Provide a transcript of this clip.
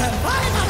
Vai, vai!